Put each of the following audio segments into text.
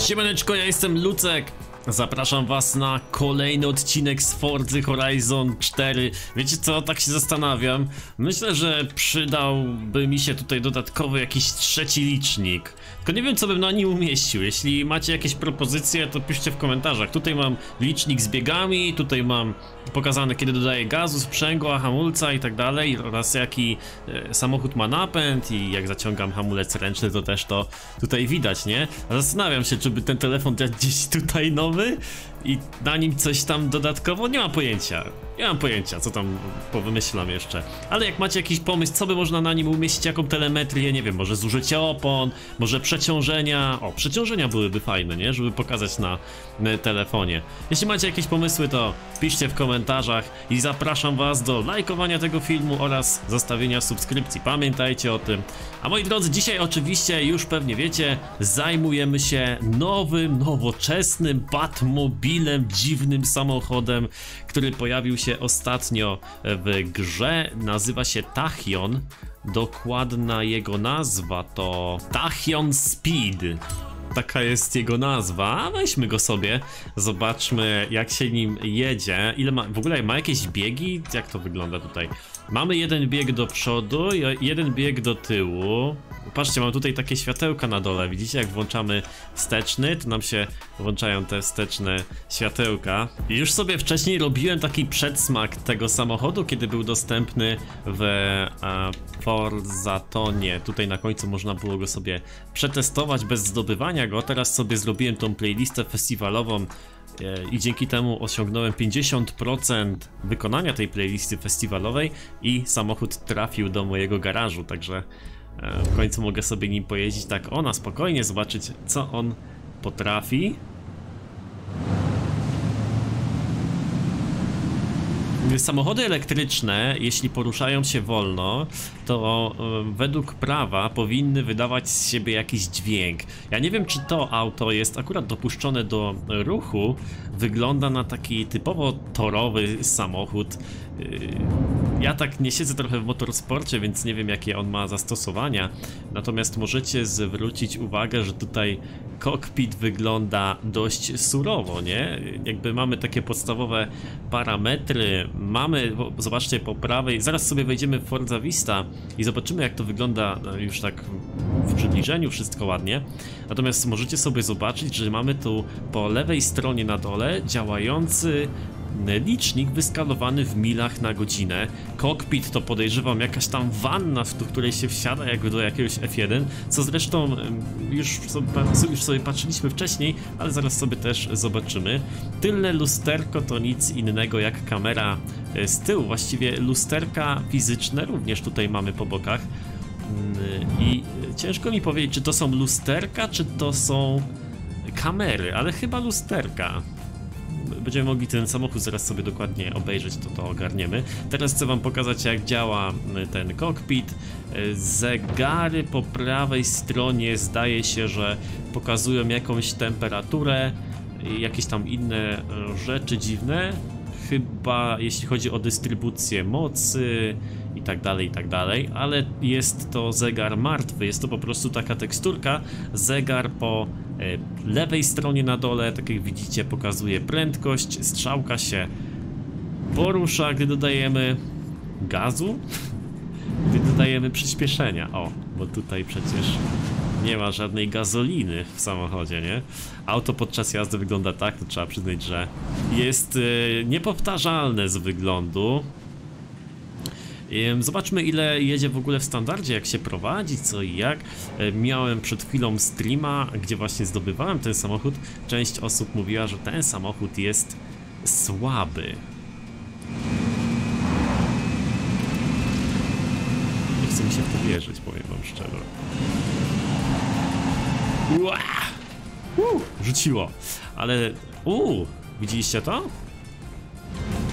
Siemaneczko, ja jestem Lucek. Zapraszam was na kolejny odcinek z Forza Horizon 4. Wiecie co, tak się zastanawiam. Myślę, że przydałby mi się tutaj dodatkowy jakiś trzeci licznik. Tylko nie wiem, co bym na nim umieścił. Jeśli macie jakieś propozycje, to piszcie w komentarzach. Tutaj mam licznik z biegami, tutaj mam pokazane, kiedy dodaję gazu, sprzęgła, hamulca i tak dalej, oraz jaki e, samochód ma napęd i jak zaciągam hamulec ręczny, to też to tutaj widać, nie? Zastanawiam się, czy by ten telefon gdzieś tutaj nowy i na nim coś tam dodatkowo, nie mam pojęcia. Nie mam pojęcia, co tam powymyślam jeszcze. Ale jak macie jakiś pomysł, co by można na nim umieścić, jaką telemetrię, nie wiem, może zużycie opon, może przeciążenia. O, przeciążenia byłyby fajne, nie? Żeby pokazać na, telefonie. Jeśli macie jakieś pomysły, to piszcie w komentarzach i zapraszam was do lajkowania tego filmu oraz zostawienia subskrypcji. Pamiętajcie o tym. A moi drodzy, dzisiaj oczywiście już pewnie wiecie, zajmujemy się nowym, nowoczesnym Batmobilem, dziwnym samochodem, który pojawił się ostatnio w grze. Nazywa się Tachyon. Dokładna jego nazwa to Tachyon Speed. Taka jest jego nazwa. Weźmy go sobie, zobaczmy jak się nim jedzie. Ile ma, w ogóle ma jakieś biegi? Jak to wygląda tutaj? Mamy jeden bieg do przodu, jeden bieg do tyłu. Patrzcie, mam tutaj takie światełka na dole. Widzicie, jak włączamy wsteczny, to nam się włączają te wsteczne światełka. Już sobie wcześniej robiłem taki przedsmak tego samochodu, kiedy był dostępny w e, Forzatonie. Tutaj na końcu można było go sobie przetestować bez zdobywania go. Teraz sobie zrobiłem tą playlistę festiwalową i dzięki temu osiągnąłem 50% wykonania tej playlisty festiwalowej i samochód trafił do mojego garażu, także w końcu mogę sobie nim pojeździć tak ona spokojnie, zobaczyć co on potrafi. Samochody elektryczne, jeśli poruszają się wolno, to e, według prawa powinny wydawać z siebie jakiś dźwięk. Ja nie wiem, czy to auto jest akurat dopuszczone do ruchu. Wygląda na taki typowo torowy samochód. E, ja tak nie siedzę trochę w motorsporcie, więc nie wiem, jakie on ma zastosowania. Natomiast możecie zwrócić uwagę, że tutaj kokpit wygląda dość surowo, nie? Jakby mamy takie podstawowe parametry, mamy, zobaczcie po prawej, zaraz sobie wejdziemy w Forza Vista i zobaczymy jak to wygląda no, już tak w przybliżeniu, wszystko ładnie. Natomiast możecie sobie zobaczyć, że mamy tu po lewej stronie na dole działający licznik wyskalowany w milach na godzinę. Kokpit to podejrzewam jakaś tam wanna, do której się wsiada jakby do jakiegoś F1, co zresztą już sobie, już sobie patrzyliśmy wcześniej, ale zaraz sobie też zobaczymy. Tylne lusterko to nic innego jak kamera e, z tyłu, właściwie lusterka fizyczne również tutaj mamy po bokach. Mm, I ciężko mi powiedzieć, czy to są lusterka, czy to są kamery, ale chyba lusterka będziemy mogli ten samochód zaraz sobie dokładnie obejrzeć, to to ogarniemy. Teraz chcę wam pokazać jak działa ten kokpit. Zegary po prawej stronie zdaje się, że pokazują jakąś temperaturę, jakieś tam inne e, rzeczy dziwne. Chyba jeśli chodzi o dystrybucję mocy i tak dalej, i tak dalej, ale jest to zegar martwy, jest to po prostu taka teksturka, zegar po E, lewej stronie na dole, tak jak widzicie, pokazuje prędkość, strzałka się porusza, gdy dodajemy gazu, gdy dodajemy przyspieszenia. O, bo tutaj przecież nie ma żadnej gazoliny w samochodzie, nie? Auto podczas jazdy wygląda tak, to trzeba przyznać, że jest e, niepowtarzalne z wyglądu. Zobaczmy ile jedzie w ogóle w standardzie, jak się prowadzi, co i jak. Miałem przed chwilą streama, gdzie właśnie zdobywałem ten samochód. Część osób mówiła, że ten samochód jest słaby. Nie chce mi się w to wierzyć, powiem wam szczerze. Ua! Uh, rzuciło, ale... Uuu, widzieliście to?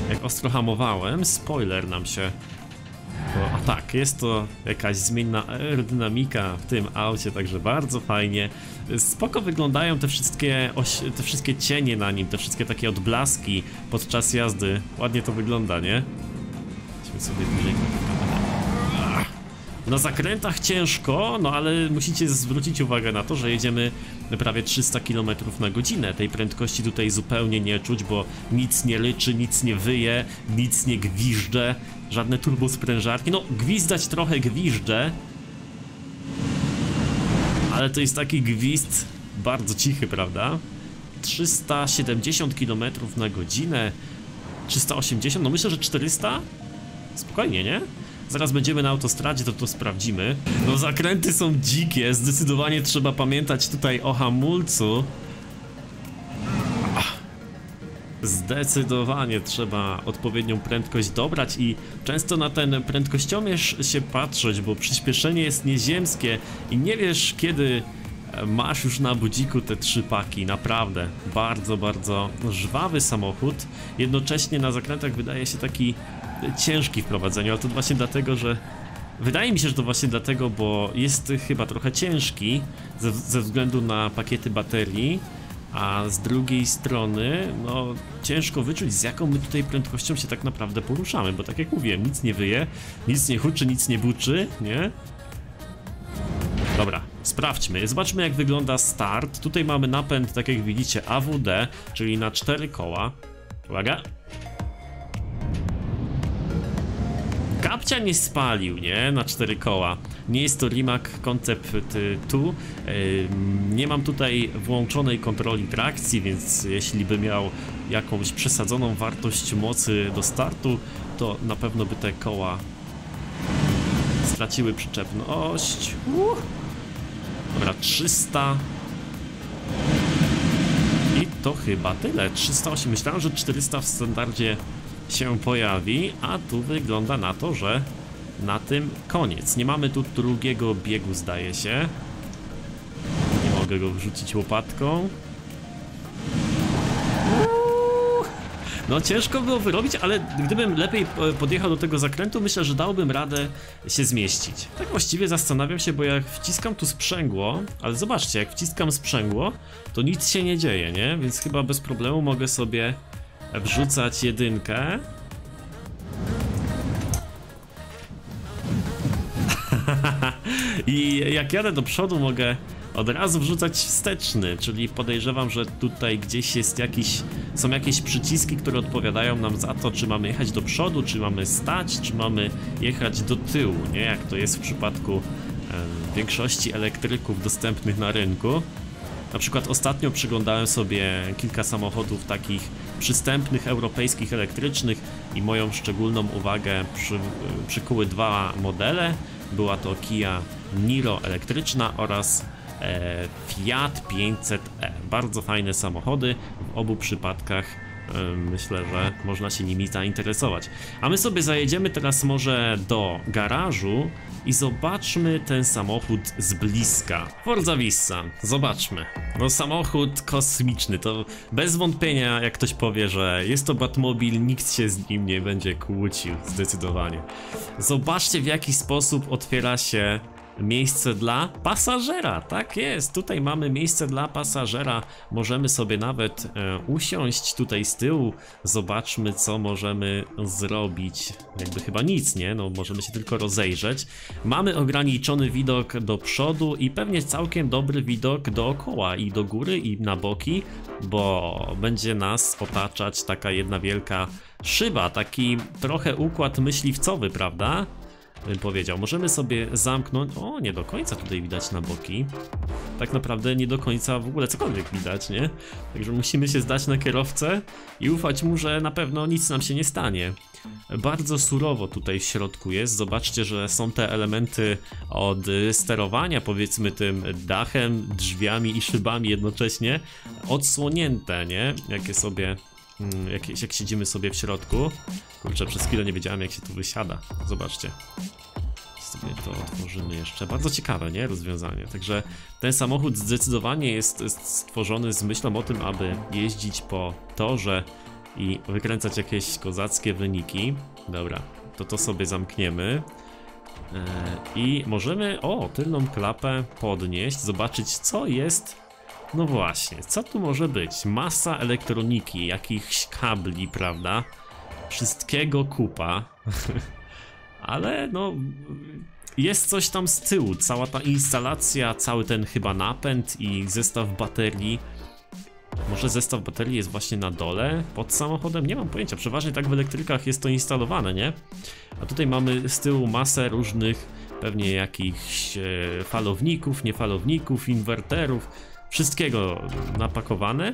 Jak ostro hamowałem, spoiler nam się tak, jest to jakaś zmienna aerodynamika w tym aucie, także bardzo fajnie. Spoko wyglądają te wszystkie, te wszystkie cienie na nim, te wszystkie takie odblaski podczas jazdy. Ładnie to wygląda, nie? Idźmy sobie bliżej Na zakrętach ciężko, no ale musicie zwrócić uwagę na to, że jedziemy prawie 300 km na godzinę. Tej prędkości tutaj zupełnie nie czuć, bo nic nie ryczy, nic nie wyje, nic nie gwiżdże, żadne turbosprężarki. No, gwizdać trochę gwiżdże, ale to jest taki gwizd bardzo cichy, prawda? 370 km na godzinę, 380, no myślę, że 400? Spokojnie, nie? Zaraz będziemy na autostradzie, to to sprawdzimy. No zakręty są dzikie, zdecydowanie trzeba pamiętać tutaj o hamulcu. Zdecydowanie trzeba odpowiednią prędkość dobrać i często na ten prędkościomierz się patrzeć, bo przyspieszenie jest nieziemskie i nie wiesz kiedy masz już na budziku te trzy paki, naprawdę bardzo, bardzo żwawy samochód, jednocześnie na zakrętach wydaje się taki ciężki w prowadzeniu, ale to właśnie dlatego, że Wydaje mi się, że to właśnie dlatego, bo jest chyba trochę ciężki ze, ze, względu na pakiety baterii, a z drugiej strony, no ciężko wyczuć z jaką my tutaj prędkością się tak naprawdę poruszamy, bo tak jak mówiłem, nic nie wyje, nic nie huczy, nic nie buczy, nie? Dobra, sprawdźmy. Zobaczmy jak wygląda start. Tutaj mamy napęd, tak jak widzicie, AWD, czyli na cztery koła. Uwaga. Kapcia nie spalił, nie? Na cztery koła. Nie jest to Rimac Concept 2. Nie mam tutaj włączonej kontroli trakcji, więc jeśli by miał jakąś przesadzoną wartość mocy do startu, to na pewno by te koła straciły przyczepność. Uh. Dobra, 300. I to chyba tyle. 308. Myślałem, że 400 w standardzie się pojawi, a tu wygląda na to, że na tym koniec. Nie mamy tu drugiego biegu, zdaje się. Nie mogę go wrzucić łopatką. No ciężko było wyrobić, ale gdybym lepiej podjechał do tego zakrętu, myślę, że dałbym radę się zmieścić. Tak właściwie zastanawiam się, bo jak wciskam tu sprzęgło, ale zobaczcie, jak wciskam sprzęgło, to nic się nie dzieje, nie? Więc chyba bez problemu mogę sobie wrzucać jedynkę. I jak jadę do przodu mogę od razu wrzucać wsteczny, czyli podejrzewam, że tutaj gdzieś jest jakiś, są jakieś przyciski, które odpowiadają nam za to, czy mamy jechać do przodu, czy mamy stać, czy mamy jechać do tyłu, nie? Jak to jest w przypadku większości elektryków dostępnych na rynku. Na przykład ostatnio przyglądałem sobie kilka samochodów takich przystępnych europejskich elektrycznych i moją szczególną uwagę przy, przykuły dwa modele. Była to Kia Niro elektryczna oraz e, Fiat 500e. Bardzo fajne samochody, w obu przypadkach e, myślę, że można się nimi zainteresować. A my sobie zajedziemy teraz może do garażu i zobaczmy ten samochód z bliska. Forza Vista, zobaczmy. No samochód kosmiczny, to bez wątpienia jak ktoś powie, że jest to Batmobil, nikt się z nim nie będzie kłócił, zdecydowanie. Zobaczcie w jaki sposób otwiera się miejsce dla pasażera. Tak jest, tutaj mamy miejsce dla pasażera. Możemy sobie nawet e, usiąść tutaj z tyłu. Zobaczmy, co możemy zrobić. Jakby chyba nic, nie? No, możemy się tylko rozejrzeć. Mamy ograniczony widok do przodu i pewnie całkiem dobry widok dookoła i do góry i na boki, bo będzie nas otaczać taka jedna wielka szyba, taki trochę układ myśliwcowy, prawda? Bym powiedział. Możemy sobie zamknąć... O, nie do końca tutaj widać na boki. Tak naprawdę nie do końca w ogóle cokolwiek widać, nie? Także musimy się zdać na kierowcę i ufać mu, że na pewno nic nam się nie stanie. Bardzo surowo tutaj w środku jest. Zobaczcie, że są te elementy od sterowania, powiedzmy tym dachem, drzwiami i szybami jednocześnie odsłonięte, nie? Jakie sobie jak, jak siedzimy sobie w środku. Kurczę, przez chwilę nie wiedziałem jak się tu wysiada. Zobaczcie. Sobie to otworzymy jeszcze. Bardzo ciekawe, nie? Rozwiązanie. Także ten samochód zdecydowanie jest, jest stworzony z myślą o tym, aby jeździć po torze i wykręcać jakieś kozackie wyniki. Dobra, to to sobie zamkniemy. E, I możemy, o, tylną klapę podnieść, zobaczyć co jest no właśnie, co tu może być? Masa elektroniki, jakichś kabli, prawda? Wszystkiego kupa. ale no jest coś tam z tyłu, cała ta instalacja, cały ten chyba napęd i zestaw baterii. Może zestaw baterii jest właśnie na dole, pod samochodem? Nie mam pojęcia, przeważnie tak w elektrykach jest to instalowane, nie? A tutaj mamy z tyłu masę różnych, pewnie jakichś e, falowników, niefalowników, inwerterów, wszystkiego napakowane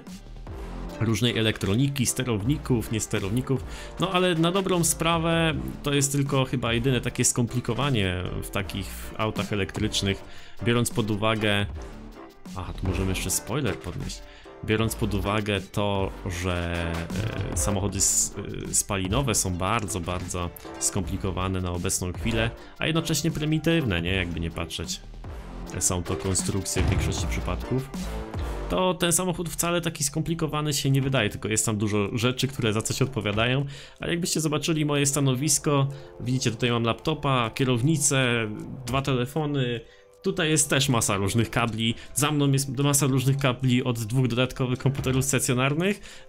różnej elektroniki, sterowników, niesterowników. No ale na dobrą sprawę to jest tylko chyba jedyne takie skomplikowanie w takich autach elektrycznych, biorąc pod uwagę. Aha, tu możemy jeszcze spoiler podnieść. Biorąc pod uwagę to, że e, samochody e, spalinowe są bardzo, bardzo skomplikowane na obecną chwilę, a jednocześnie prymitywne, nie? Jakby nie patrzeć. Są to konstrukcje w większości przypadków to ten samochód wcale taki skomplikowany się nie wydaje, tylko jest tam dużo rzeczy, które za coś odpowiadają, ale jakbyście zobaczyli moje stanowisko, widzicie tutaj mam laptopa, kierownicę, dwa telefony, Tutaj jest też masa różnych kabli. Za mną jest masa różnych kabli od dwóch dodatkowych komputerów stacjonarnych,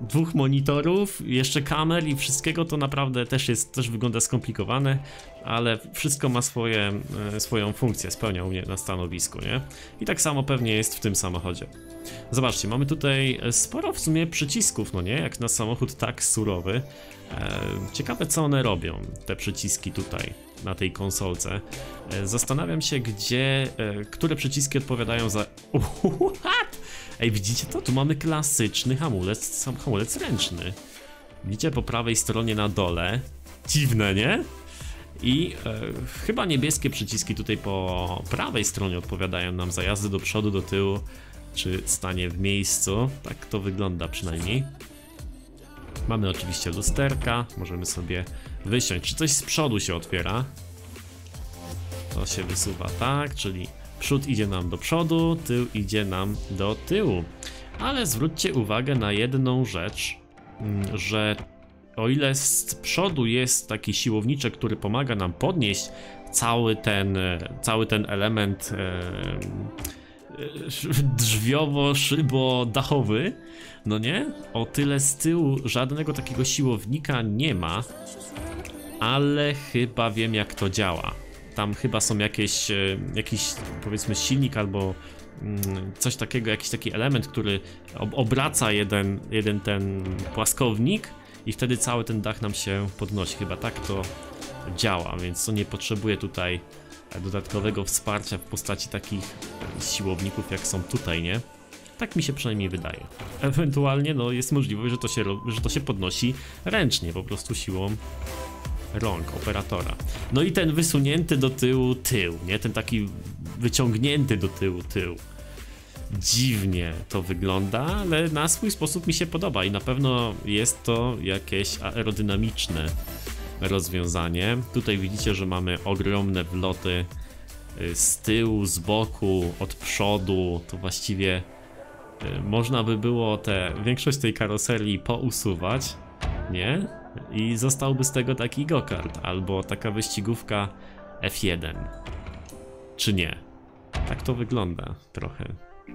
dwóch monitorów, jeszcze kamer i wszystkiego to naprawdę też jest, też wygląda skomplikowane, ale wszystko ma swoje, e, swoją funkcję, spełnia u mnie na stanowisku, nie? I tak samo pewnie jest w tym samochodzie. Zobaczcie, mamy tutaj sporo w sumie przycisków, no nie? Jak na samochód tak surowy. E, ciekawe co one robią, te przyciski tutaj na tej konsolce. E, zastanawiam się, gdzie, e, które przyciski odpowiadają za... What? Ej, widzicie to? Tu mamy klasyczny hamulec, sam hamulec ręczny. Widzicie po prawej stronie na dole. Dziwne, nie? I e, chyba niebieskie przyciski tutaj po prawej stronie odpowiadają nam za jazdę do przodu, do tyłu, czy stanie w miejscu. Tak to wygląda przynajmniej. Mamy oczywiście lusterka, możemy sobie wysiąść. Czy coś z przodu się otwiera? To się wysuwa tak, czyli przód idzie nam do przodu, tył idzie nam do tyłu. Ale zwróćcie uwagę na jedną rzecz, mm, że o ile z przodu jest taki siłowniczek, który pomaga nam podnieść cały ten, cały ten element e, drzwiowo-szybo-dachowy, no nie? O tyle z tyłu żadnego takiego siłownika nie ma, ale chyba wiem jak to działa. Tam chyba są jakieś, e, jakiś powiedzmy silnik albo mm, coś takiego, jakiś taki element, który obraca jeden, jeden ten płaskownik i wtedy cały ten dach nam się podnosi. Chyba tak to działa, więc to nie potrzebuje tutaj dodatkowego wsparcia w postaci takich siłowników jak są tutaj, nie? Tak mi się przynajmniej wydaje. Ewentualnie no jest możliwość, że to się, że to się podnosi ręcznie, po prostu siłą rąk operatora. No i ten wysunięty do tyłu tył, nie? Ten taki wyciągnięty do tyłu tył. Dziwnie to wygląda, ale na swój sposób mi się podoba i na pewno jest to jakieś aerodynamiczne rozwiązanie. Tutaj widzicie, że mamy ogromne wloty y, z tyłu, z boku, od przodu. To właściwie y, można by było tę większość tej karoserii pousuwać, nie? I zostałby z tego taki go-kart albo taka wyścigówka F1. Czy nie? Tak to wygląda trochę.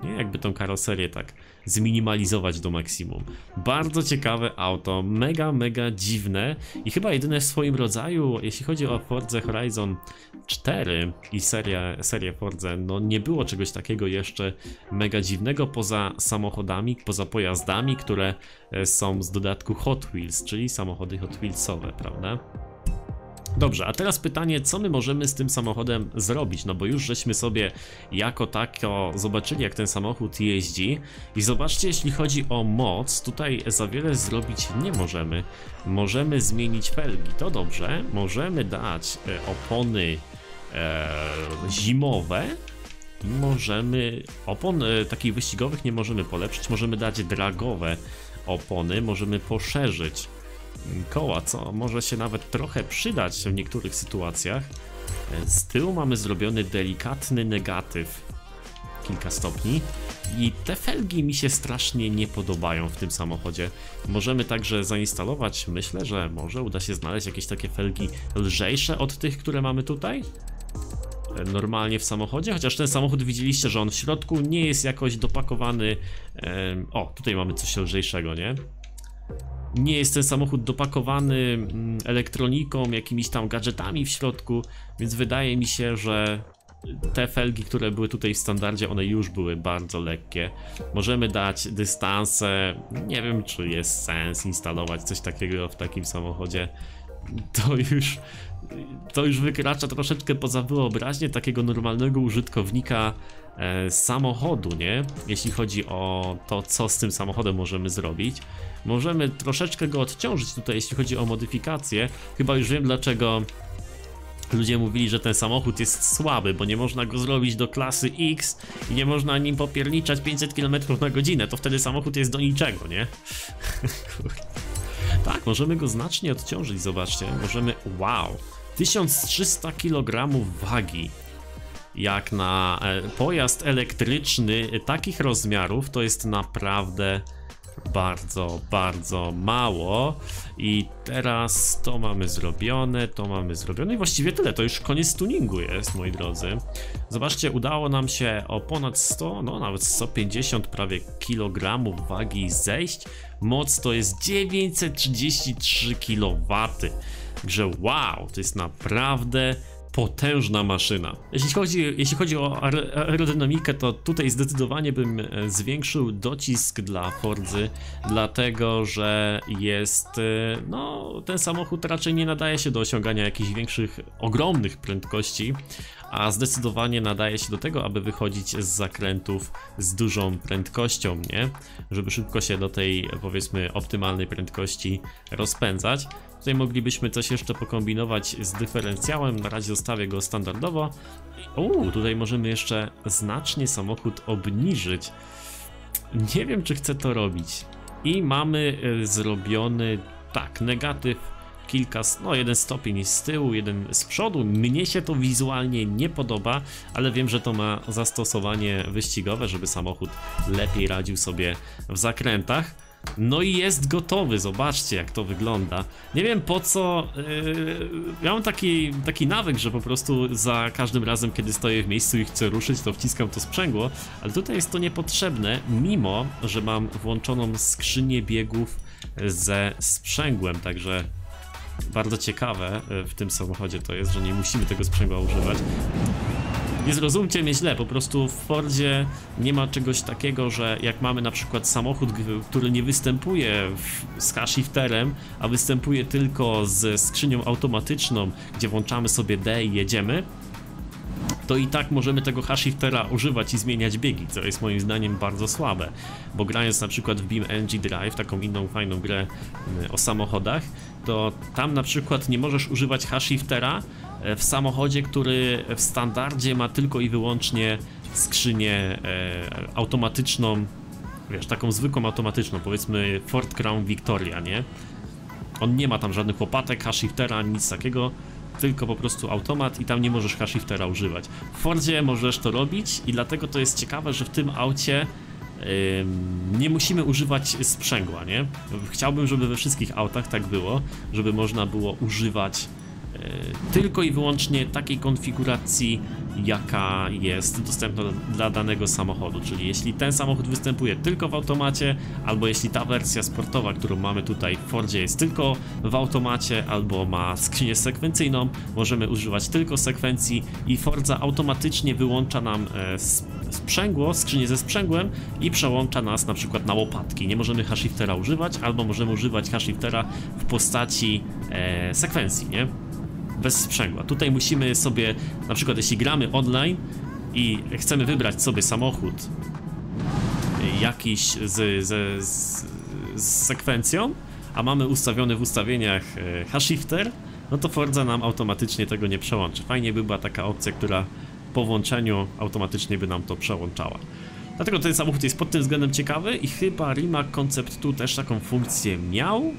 Nie, jakby tą karoserię tak zminimalizować do maksimum. Bardzo ciekawe auto, mega, mega dziwne i chyba jedyne w swoim rodzaju, jeśli chodzi o Forza Horizon 4 i serię, serię Forza, no nie było czegoś takiego jeszcze mega dziwnego poza samochodami, poza pojazdami, które e, są z dodatku Hot Wheels, czyli samochody Hot Wheelsowe, prawda? Dobrze, a teraz pytanie, co my możemy z tym samochodem zrobić? No bo już żeśmy sobie jako tako zobaczyli, jak ten samochód jeździ. I zobaczcie, jeśli chodzi o moc, tutaj za wiele zrobić nie możemy. Możemy zmienić felgi, to dobrze. Możemy dać e, opony e, zimowe. Możemy, opon e, takich wyścigowych nie możemy polepszyć, możemy dać dragowe opony, możemy poszerzyć koła, co może się nawet trochę przydać w niektórych sytuacjach. Z tyłu mamy zrobiony delikatny negatyw, kilka stopni. I te felgi mi się strasznie nie podobają w tym samochodzie. Możemy także zainstalować, myślę, że może uda się znaleźć jakieś takie felgi lżejsze od tych, które mamy tutaj. Normalnie w samochodzie, chociaż ten samochód widzieliście, że on w środku nie jest jakoś dopakowany. O, tutaj mamy coś lżejszego, nie? Nie jest ten samochód dopakowany mm, elektroniką, jakimiś tam gadżetami w środku, więc wydaje mi się, że te felgi, które były tutaj w standardzie, one już były bardzo lekkie. Możemy dać dystanse, nie wiem czy jest sens instalować coś takiego w takim samochodzie. To już, to już wykracza troszeczkę poza wyobraźnię takiego normalnego użytkownika samochodu, nie? Jeśli chodzi o to, co z tym samochodem możemy zrobić. Możemy troszeczkę go odciążyć tutaj, jeśli chodzi o modyfikację. Chyba już wiem dlaczego ludzie mówili, że ten samochód jest słaby, bo nie można go zrobić do klasy X i nie można nim popierniczać 500 km na godzinę, to wtedy samochód jest do niczego, nie? tak, możemy go znacznie odciążyć, zobaczcie, możemy, wow, 1300 kg wagi. Jak na e, pojazd elektryczny takich rozmiarów, to jest naprawdę bardzo, bardzo mało i teraz to mamy zrobione, to mamy zrobione i właściwie tyle, to już koniec tuningu jest, moi drodzy. Zobaczcie, udało nam się o ponad 100, no nawet 150 prawie kilogramów wagi zejść. Moc to jest 933 kW. Także wow, to jest naprawdę potężna maszyna. Jeśli chodzi, jeśli chodzi o aerodynamikę, to tutaj zdecydowanie bym e, zwiększył docisk dla Fordzy, dlatego że jest, e, no, ten samochód raczej nie nadaje się do osiągania jakichś większych, ogromnych prędkości, a zdecydowanie nadaje się do tego, aby wychodzić z zakrętów z dużą prędkością, nie? Żeby szybko się do tej, powiedzmy, optymalnej prędkości rozpędzać. Tutaj moglibyśmy coś jeszcze pokombinować z dyferencjałem, na razie zostawię go standardowo. Uuu, tutaj możemy jeszcze znacznie samochód obniżyć. Nie wiem, czy chcę to robić. I mamy e, zrobiony, tak, negatyw kilka, no jeden stopień z tyłu, jeden z przodu. Mnie się to wizualnie nie podoba, ale wiem, że to ma zastosowanie wyścigowe, żeby samochód lepiej radził sobie w zakrętach. No i jest gotowy, zobaczcie jak to wygląda. Nie wiem po co, yy, ja mam taki, taki nawyk, że po prostu za każdym razem kiedy stoję w miejscu i chcę ruszyć to wciskam to sprzęgło, ale tutaj jest to niepotrzebne, mimo że mam włączoną skrzynię biegów ze sprzęgłem, także bardzo ciekawe e, w tym samochodzie to jest, że nie musimy tego sprzęgła używać. Nie zrozumcie mnie źle, po prostu w Fordzie nie ma czegoś takiego, że jak mamy na przykład samochód, który nie występuje w, z shifterem, a występuje tylko ze skrzynią automatyczną, gdzie włączamy sobie D i jedziemy, to i tak możemy tego hashiftera używać i zmieniać biegi, co jest moim zdaniem bardzo słabe, bo grając na przykład w Beam NG Drive, taką inną fajną grę mm, o samochodach, to tam na przykład nie możesz używać hashiftera e, w samochodzie, który w standardzie ma tylko i wyłącznie skrzynię e, automatyczną, wiesz, taką zwykłą automatyczną, powiedzmy Ford Crown Victoria, nie? On nie ma tam żadnych łopatek, hashiftera, nic takiego, tylko po prostu automat i tam nie możesz hashiftera używać. W Fordzie możesz to robić i dlatego to jest ciekawe, że w tym aucie nie musimy używać sprzęgła, nie? Chciałbym, żeby we wszystkich autach tak było, żeby można było używać E, tylko i wyłącznie takiej konfiguracji, jaka jest dostępna dla danego samochodu. Czyli jeśli ten samochód występuje tylko w automacie, albo jeśli ta wersja sportowa, którą mamy tutaj w Fordzie jest tylko w automacie, albo ma skrzynię sekwencyjną, możemy używać tylko sekwencji i Forza automatycznie wyłącza nam e, sprzęgło, skrzynię ze sprzęgłem i przełącza nas na przykład na łopatki. Nie możemy hashiftera używać, albo możemy używać hashiftera w postaci e, sekwencji, nie? Bez sprzęgła. Tutaj musimy sobie, na przykład jeśli gramy online i chcemy wybrać sobie samochód jakiś z, z, z, z sekwencją, a mamy ustawiony w ustawieniach e, hashifter, no to Forza nam automatycznie tego nie przełączy. Fajnie by była taka opcja, która po włączeniu automatycznie by nam to przełączała. Dlatego ten samochód jest pod tym względem ciekawy i chyba Rimac Concept tu też taką funkcję miał.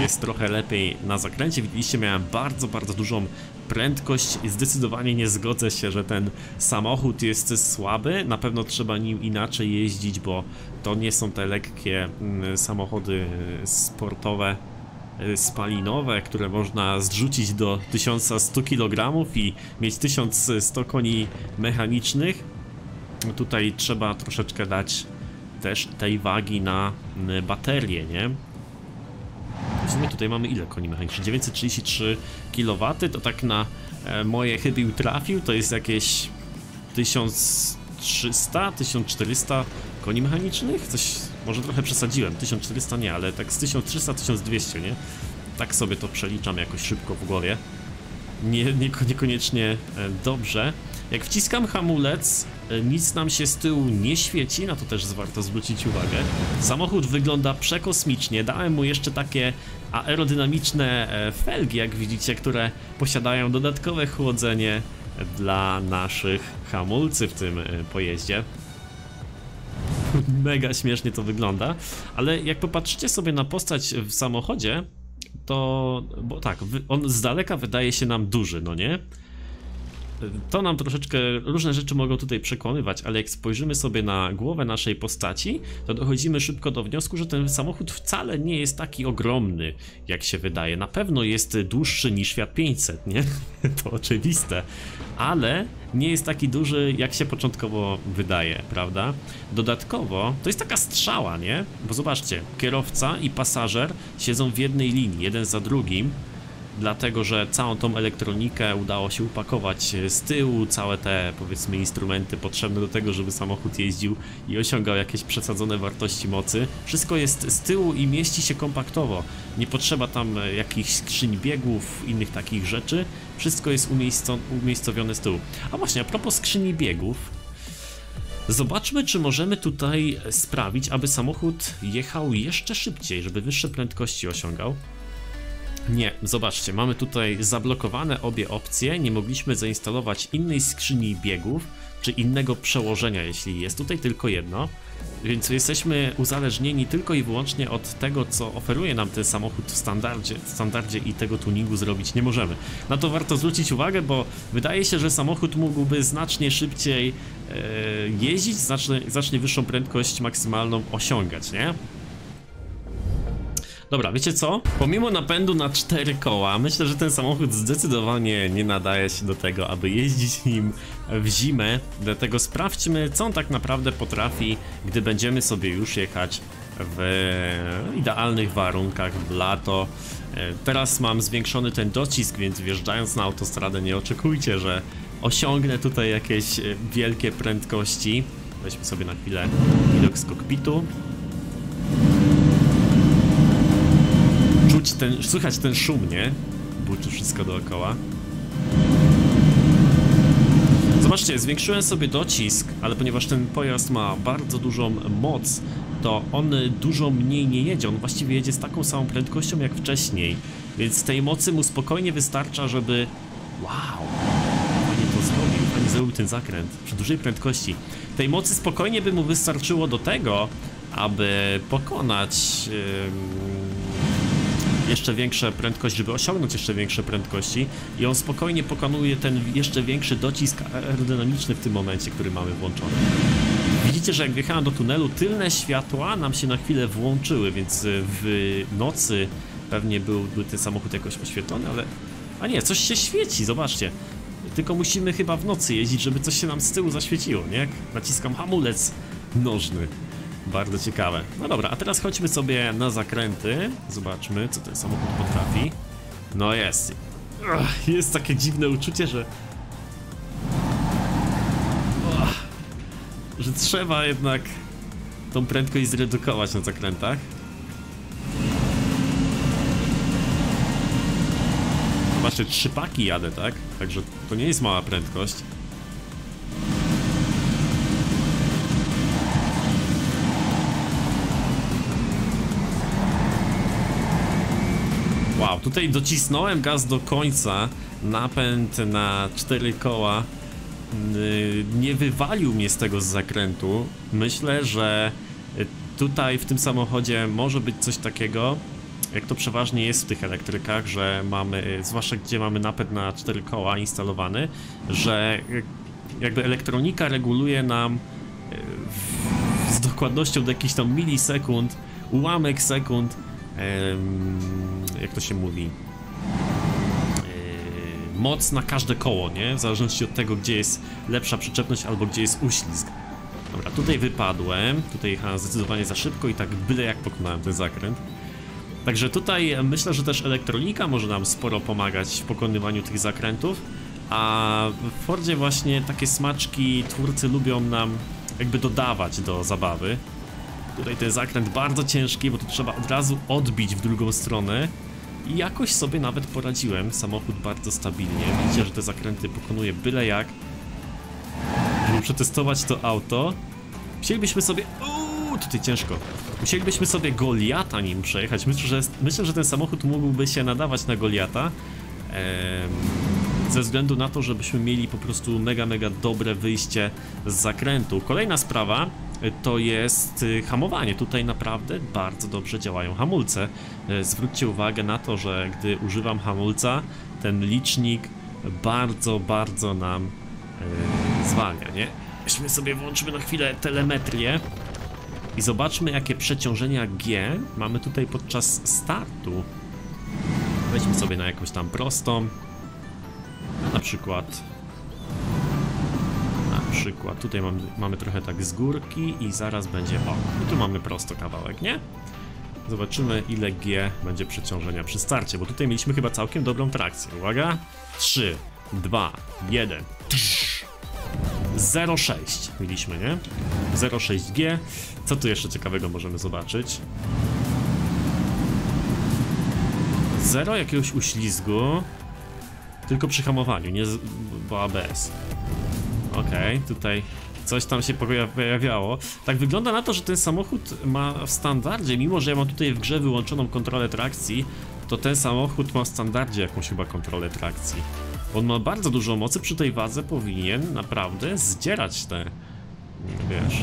Jest trochę lepiej na zakręcie. Widzieliście, miałem bardzo, bardzo dużą prędkość i zdecydowanie nie zgodzę się, że ten samochód jest słaby. Na pewno trzeba nim inaczej jeździć, bo to nie są te lekkie mm, samochody sportowe y, spalinowe, które można zrzucić do 1100 kg i mieć 1100 koni mechanicznych. Tutaj trzeba troszeczkę dać też tej wagi na y, baterię, nie? W sumie tutaj mamy ile koni mechanicznych? 933 kW, to tak na e, moje chybił trafił, to jest jakieś 1300, 1400 koni mechanicznych? Coś, może trochę przesadziłem, 1400 nie, ale tak z 1300, 1200, nie? Tak sobie to przeliczam jakoś szybko w głowie. Nie, nie, niekoniecznie e, dobrze. Jak wciskam hamulec, e, nic nam się z tyłu nie świeci, na to też warto zwrócić uwagę. Samochód wygląda przekosmicznie, dałem mu jeszcze takie aerodynamiczne e, felgi, jak widzicie, które posiadają dodatkowe chłodzenie dla naszych hamulcy w tym pojeździe. Mega śmiesznie to wygląda, ale jak popatrzycie sobie na postać w samochodzie, to, bo tak, on z daleka wydaje się nam duży, no nie? To nam troszeczkę, różne rzeczy mogą tutaj przekonywać, ale jak spojrzymy sobie na głowę naszej postaci, to dochodzimy szybko do wniosku, że ten samochód wcale nie jest taki ogromny, jak się wydaje. Na pewno jest dłuższy niż Fiat 500, nie? To oczywiste, ale nie jest taki duży, jak się początkowo wydaje, prawda? Dodatkowo, to jest taka strzała, nie? Bo zobaczcie, kierowca i pasażer siedzą w jednej linii, jeden za drugim, dlatego że całą tą elektronikę udało się upakować z tyłu, całe te powiedzmy instrumenty potrzebne do tego, żeby samochód jeździł i osiągał jakieś przesadzone wartości mocy. Wszystko jest z tyłu i mieści się kompaktowo. Nie potrzeba tam jakichś skrzyń biegów, innych takich rzeczy. Wszystko jest umiejscowione z tyłu. A właśnie, a propos skrzyni biegów, Zobaczmy, czy możemy tutaj sprawić, aby samochód jechał jeszcze szybciej, żeby wyższe prędkości osiągał. Nie, zobaczcie, mamy tutaj zablokowane obie opcje, nie mogliśmy zainstalować innej skrzyni biegów, czy innego przełożenia, jeśli jest tutaj tylko jedno. Więc jesteśmy uzależnieni tylko i wyłącznie od tego, co oferuje nam ten samochód w standardzie, w standardzie i tego tuningu zrobić nie możemy. Na to warto zwrócić uwagę, bo wydaje się, że samochód mógłby znacznie szybciej e, jeździć, znacznie, znacznie wyższą prędkość maksymalną osiągać, nie? Dobra, wiecie co? Pomimo napędu na cztery koła, myślę, że ten samochód zdecydowanie nie nadaje się do tego, aby jeździć nim w zimę. Dlatego sprawdźmy, co on tak naprawdę potrafi, gdy będziemy sobie już jechać w idealnych warunkach, w lato. E, teraz mam zwiększony ten docisk, więc wjeżdżając na autostradę nie oczekujcie, że osiągnę tutaj jakieś e, wielkie prędkości. Weźmy sobie na chwilę widok z kokpitu. Czuć ten, słychać ten szum, nie? Buczy wszystko dookoła. Zobaczcie, zwiększyłem sobie docisk, ale ponieważ ten pojazd ma bardzo dużą moc, to on dużo mniej nie jedzie, on właściwie jedzie z taką samą prędkością jak wcześniej, więc tej mocy mu spokojnie wystarcza, żeby... Wow! Fajnie to zrobił, fajnie zrobił ten zakręt przy dużej prędkości. Tej mocy spokojnie by mu wystarczyło do tego, aby pokonać... Yy jeszcze większe prędkości, żeby osiągnąć jeszcze większe prędkości i on spokojnie pokonuje ten jeszcze większy docisk aerodynamiczny w tym momencie, który mamy włączony. Widzicie, że jak wjechałem do tunelu, tylne światła nam się na chwilę włączyły, więc w nocy pewnie byłby ten samochód jakoś oświetlony, ale... A nie, coś się świeci, zobaczcie. Tylko musimy chyba w nocy jeździć, żeby coś się nam z tyłu zaświeciło, nie? Naciskam hamulec nożny. Bardzo ciekawe. No dobra, a teraz chodźmy sobie na zakręty. Zobaczmy, co ten samochód potrafi. No jest. Jest takie dziwne uczucie, że... Że trzeba jednak tą prędkość zredukować na zakrętach. Zobaczcie, trzy paki jadę, tak? Także to nie jest mała prędkość. Tutaj docisnąłem gaz do końca, napęd na cztery koła y, nie wywalił mnie z tego z zakrętu. Myślę, że tutaj w tym samochodzie może być coś takiego, jak to przeważnie jest w tych elektrykach, że mamy, zwłaszcza gdzie mamy napęd na cztery koła instalowany, że jakby elektronika reguluje nam y, z dokładnością do jakichś tam milisekund, ułamek sekund jak to się mówi, moc na każde koło, nie? W zależności od tego, gdzie jest lepsza przyczepność albo gdzie jest uślizg. Dobra, tutaj wypadłem, tutaj jechałem zdecydowanie za szybko i tak byle jak pokonałem ten zakręt. Także tutaj myślę, że też elektronika może nam sporo pomagać w pokonywaniu tych zakrętów, a w Fordzie właśnie takie smaczki twórcy lubią nam jakby dodawać do zabawy. Tutaj ten zakręt bardzo ciężki, bo tu trzeba od razu odbić w drugą stronę. I jakoś sobie nawet poradziłem, samochód bardzo stabilnie. Widzicie, że te zakręty pokonuje byle jak. Żeby przetestować to auto, musielibyśmy sobie... Uuu, tutaj ciężko. Musielibyśmy sobie Goliata nim przejechać. Myślę, że, myślę, że ten samochód mógłby się nadawać na Goliata. Em, ze względu na to, żebyśmy mieli po prostu mega, mega dobre wyjście z zakrętu. Kolejna sprawa to jest y, hamowanie. Tutaj naprawdę bardzo dobrze działają hamulce. Y, Zwróćcie uwagę na to, że gdy używam hamulca, ten licznik bardzo, bardzo nam y, zwalnia, nie? Weźmy sobie, włączymy na chwilę telemetrię i zobaczmy, jakie przeciążenia G mamy tutaj podczas startu. Weźmy sobie na jakąś tam prostą. Na przykład. Przykład. Tutaj mamy, mamy trochę tak z górki i zaraz będzie. O, i tu mamy prosto kawałek, nie? Zobaczymy, ile G będzie przeciążenia przy starcie, bo tutaj mieliśmy chyba całkiem dobrą trakcję. Uwaga! 3, 2, 1. 0,6 mieliśmy, nie? 0,6G. Co tu jeszcze ciekawego możemy zobaczyć? Zero jakiegoś uślizgu. Tylko przy hamowaniu, nie bo ABS. Okej, tutaj coś tam się pojawi- pojawiało. Tak wygląda na to, że ten samochód ma w standardzie, mimo że ja mam tutaj w grze wyłączoną kontrolę trakcji, to ten samochód ma w standardzie jakąś chyba kontrolę trakcji. On ma bardzo dużo mocy, przy tej wadze powinien naprawdę zdzierać te, wiesz...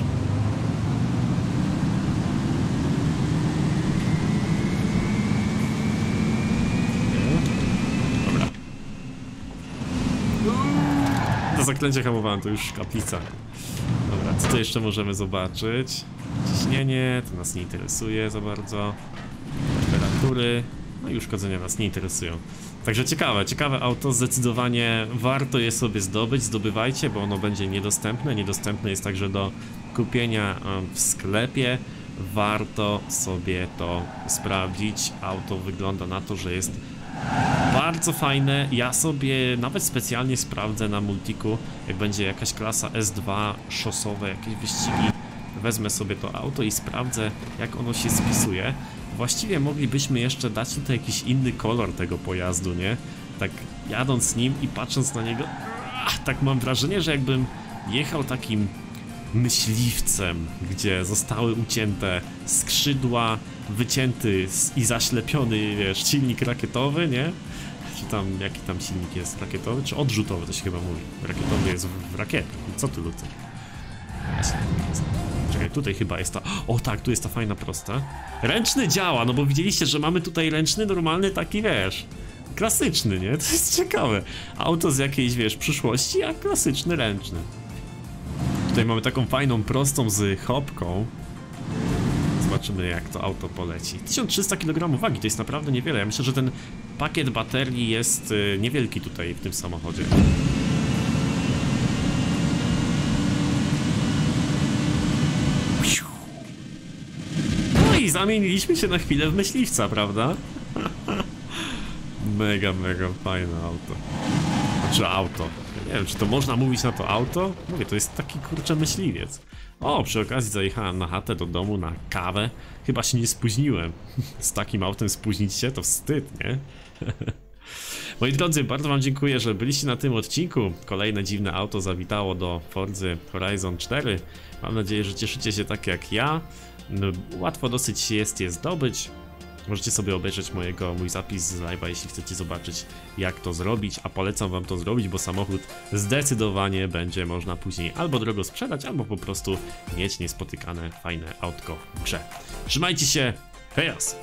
Dobra. To zaklęcie hamowałem, to już kaplica. Dobra, co tu jeszcze możemy zobaczyć? Ciśnienie, to nas nie interesuje za bardzo. Temperatury, no i uszkodzenia nas nie interesują. Także ciekawe, ciekawe auto, zdecydowanie warto je sobie zdobyć, zdobywajcie, bo ono będzie niedostępne. Niedostępne jest także do kupienia w sklepie. Warto sobie to sprawdzić. Auto wygląda na to, że jest bardzo fajne. Ja sobie nawet specjalnie sprawdzę na multiku, jak będzie jakaś klasa S2 szosowe, jakieś wyścigi. Wezmę sobie to auto i sprawdzę, jak ono się spisuje. Właściwie moglibyśmy jeszcze dać tutaj jakiś inny kolor tego pojazdu, nie? Tak jadąc nim i patrząc na niego, ach, tak mam wrażenie, że jakbym jechał takim myśliwcem, gdzie zostały ucięte skrzydła, wycięty i zaślepiony, wiesz, silnik rakietowy, nie? Czy tam, jaki tam silnik jest rakietowy, czy odrzutowy, to się chyba mówi. Rakietowy jest w, w rakietę. Co ty, jest. Czekaj, tutaj chyba jest ta... O tak, tu jest ta fajna prosta. Ręczny działa, no bo widzieliście, że mamy tutaj ręczny, normalny taki, wiesz... Klasyczny, nie? To jest ciekawe. Auto z jakiejś, wiesz, przyszłości, a klasyczny ręczny. Tutaj mamy taką fajną prostą z hopką. Zobaczymy jak to auto poleci. 1300 kg wagi to jest naprawdę niewiele. Ja myślę, że ten pakiet baterii jest y, niewielki tutaj w tym samochodzie. No i zamieniliśmy się na chwilę w myśliwca, prawda? mega, mega fajne auto. Znaczy auto. Nie wiem, czy to można mówić na to auto? Mówię, to jest taki kurczę myśliwiec. O, przy okazji zajechałem na chatę do domu na kawę. Chyba się nie spóźniłem. Z takim autem spóźnić się to wstyd, nie? Moi drodzy, bardzo wam dziękuję, że byliście na tym odcinku. Kolejne dziwne auto zawitało do Forzy Horizon 4. Mam nadzieję, że cieszycie się tak jak ja. Łatwo dosyć jest je zdobyć. Możecie sobie obejrzeć mojego, mój zapis z live'a, jeśli chcecie zobaczyć jak to zrobić, a polecam wam to zrobić, bo samochód zdecydowanie będzie można później albo drogo sprzedać, albo po prostu mieć niespotykane fajne autko w grze. Trzymajcie się, hejos!